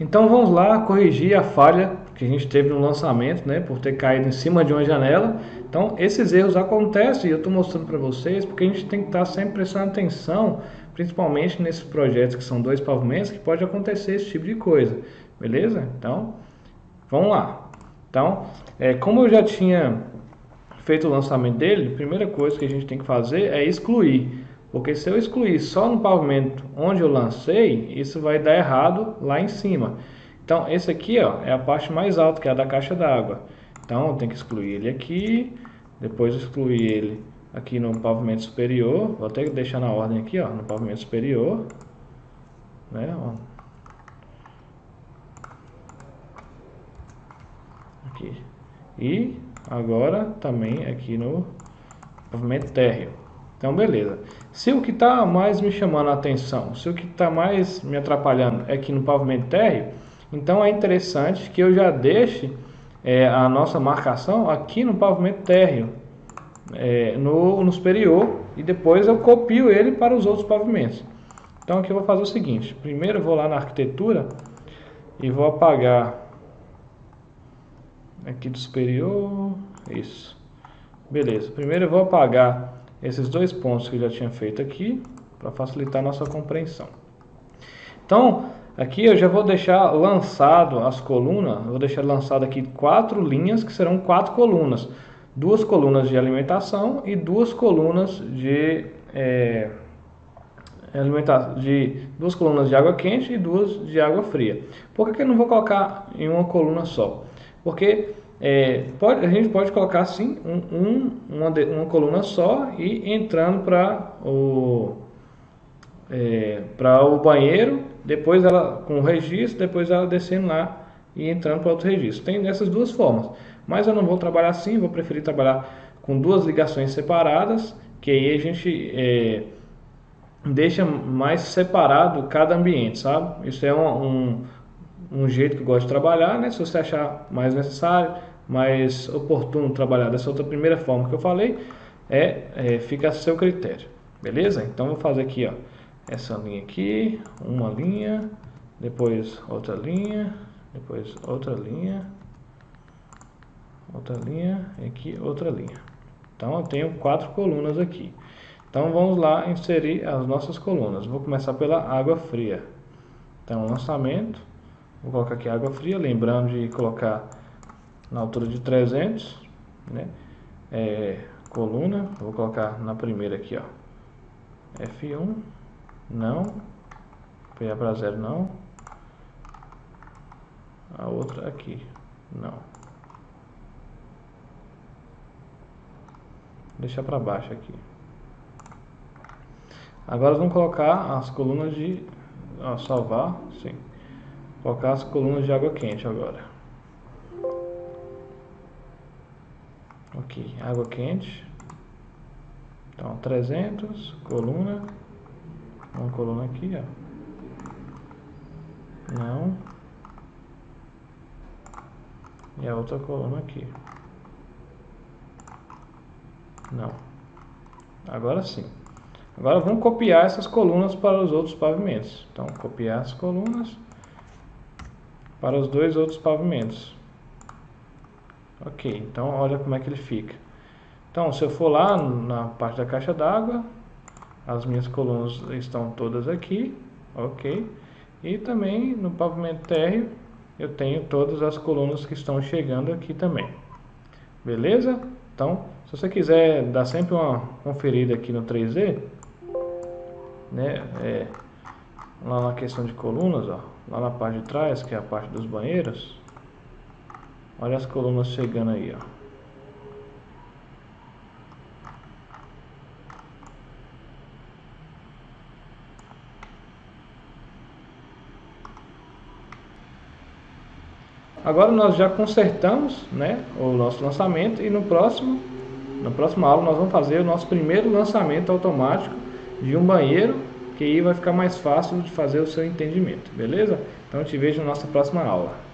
Então vamos lá corrigir a falha que a gente teve no lançamento, né, por ter caído em cima de uma janela. Então esses erros acontecem e eu estou mostrando para vocês porque a gente tem que estar tá sempre prestando atenção, principalmente nesses projetos que são dois pavimentos, que pode acontecer esse tipo de coisa, beleza? Então vamos lá. Então, é, como eu já tinha feito o lançamento dele, a primeira coisa que a gente tem que fazer é excluir. Porque se eu excluir só no pavimento onde eu lancei, isso vai dar errado lá em cima. Então, esse aqui ó, é a parte mais alta, que é a da caixa d'água. Então, eu tenho que excluir ele aqui, depois excluir ele aqui no pavimento superior. Vou até deixar na ordem aqui, ó, no pavimento superior. Né, ó. Aqui. E agora também aqui no pavimento térreo. Então, beleza. Se o que está mais me chamando a atenção, se o que está mais me atrapalhando é aqui no pavimento térreo, então é interessante que eu já deixe é, a nossa marcação aqui no pavimento térreo, é, no, no superior, e depois eu copio ele para os outros pavimentos. Então aqui eu vou fazer o seguinte, primeiro eu vou lá na arquitetura e vou apagar aqui do superior, isso, beleza. Primeiro eu vou apagar esses dois pontos que eu já tinha feito aqui, para facilitar a nossa compreensão. Então, aqui eu já vou deixar lançado as colunas, vou deixar lançado aqui quatro linhas, que serão quatro colunas. Duas colunas de alimentação e duas colunas de... É, de duas colunas de água quente e duas de água fria. Por que eu não vou colocar em uma coluna só? Porque é, pode, a gente pode colocar assim um, um, uma, uma coluna só e entrando para o é, o banheiro, depois ela com o registro, depois ela descendo lá e entrando para outro registro. Tem dessas duas formas, mas eu não vou trabalhar assim, vou preferir trabalhar com duas ligações separadas, que aí a gente é, deixa mais separado cada ambiente, sabe? Isso é um, um, um jeito que eu gosto de trabalhar, né? Se você achar mais necessário, mais oportuno trabalhar dessa outra primeira forma que eu falei, é, é fica a seu critério, beleza? Então vou fazer aqui, ó, essa linha aqui, uma linha, depois outra linha, depois outra linha, outra linha, aqui outra linha. Então eu tenho quatro colunas aqui. Então vamos lá inserir as nossas colunas. Vou começar pela água fria. Então lançamento, vou colocar aqui água fria, lembrando de colocar na altura de 300, né? É, coluna, vou colocar na primeira aqui, ó. F1, não. PA para zero, não. A outra aqui, não. Deixar para baixo aqui. Agora vamos colocar as colunas de ó, salvar, sim. Colocar as colunas de água quente agora. Ok, água quente. Então, 300, coluna. Uma coluna aqui, ó. Não. E a outra coluna aqui. Não. Agora sim. Agora vamos copiar essas colunas para os outros pavimentos. Então, copiar as colunas para os dois outros pavimentos. Ok, então olha como é que ele fica. Então, se eu for lá na parte da caixa d'água, as minhas colunas estão todas aqui, ok. E também no pavimento térreo, eu tenho todas as colunas que estão chegando aqui também. Beleza? Então, se você quiser dar sempre uma conferida aqui no 3D, né, é, lá na questão de colunas, ó, lá na parte de trás, que é a parte dos banheiros, Olha as colunas chegando aí, ó. Agora nós já consertamos, né, o nosso lançamento e no próximo, na próxima aula nós vamos fazer o nosso primeiro lançamento automático de um banheiro, que aí vai ficar mais fácil de fazer o seu entendimento, beleza? Então eu te vejo na nossa próxima aula.